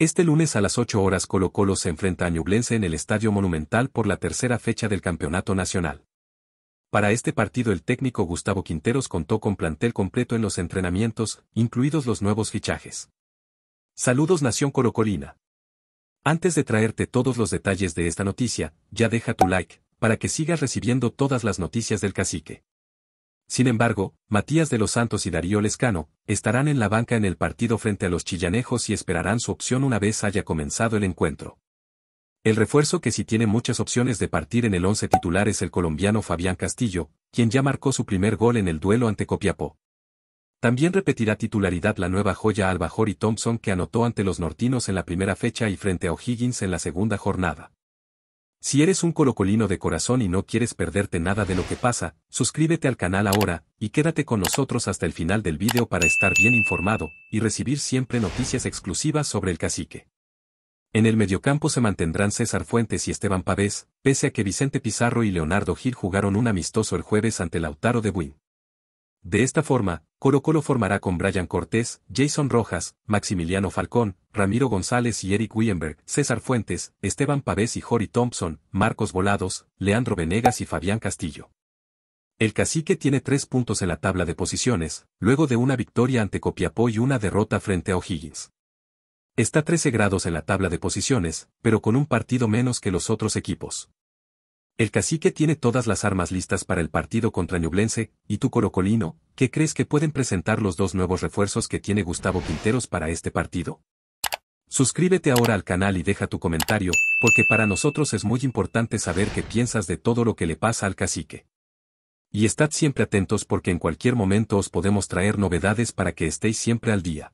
Este lunes a las 8 horas Colo Colo se enfrenta a Ñublense en el Estadio Monumental por la tercera fecha del Campeonato Nacional. Para este partido el técnico Gustavo Quinteros contó con plantel completo en los entrenamientos, incluidos los nuevos fichajes. Saludos Nación Colocolina. Antes de traerte todos los detalles de esta noticia, ya deja tu like, para que sigas recibiendo todas las noticias del cacique. Sin embargo, Matías de los Santos y Darío Lescano, estarán en la banca en el partido frente a los chillanejos y esperarán su opción una vez haya comenzado el encuentro. El refuerzo que sí tiene muchas opciones de partir en el once titular es el colombiano Fabián Castillo, quien ya marcó su primer gol en el duelo ante Copiapó. También repetirá titularidad la nueva joya Alba Jory Thompson que anotó ante los nortinos en la primera fecha y frente a O'Higgins en la segunda jornada. Si eres un colocolino de corazón y no quieres perderte nada de lo que pasa, suscríbete al canal ahora, y quédate con nosotros hasta el final del vídeo para estar bien informado, y recibir siempre noticias exclusivas sobre el cacique. En el mediocampo se mantendrán César Fuentes y Esteban Pavés, pese a que Vicente Pizarro y Leonardo Gil jugaron un amistoso el jueves ante Lautaro de Buin. De esta forma, Colo Colo formará con Brian Cortés, Jason Rojas, Maximiliano Falcón, Ramiro González y Eric Wienberg, César Fuentes, Esteban Pavés y Jory Thompson, Marcos Volados, Leandro Venegas y Fabián Castillo. El cacique tiene tres puntos en la tabla de posiciones, luego de una victoria ante Copiapó y una derrota frente a O'Higgins. Está 13 grados en la tabla de posiciones, pero con un partido menos que los otros equipos. El cacique tiene todas las armas listas para el partido contra Ñublense, y tú Corocolino, ¿qué crees que pueden presentar los dos nuevos refuerzos que tiene Gustavo Quinteros para este partido? Suscríbete ahora al canal y deja tu comentario, porque para nosotros es muy importante saber qué piensas de todo lo que le pasa al cacique. Y estad siempre atentos porque en cualquier momento os podemos traer novedades para que estéis siempre al día.